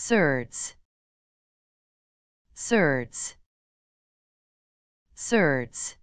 surds. Surds. Surds.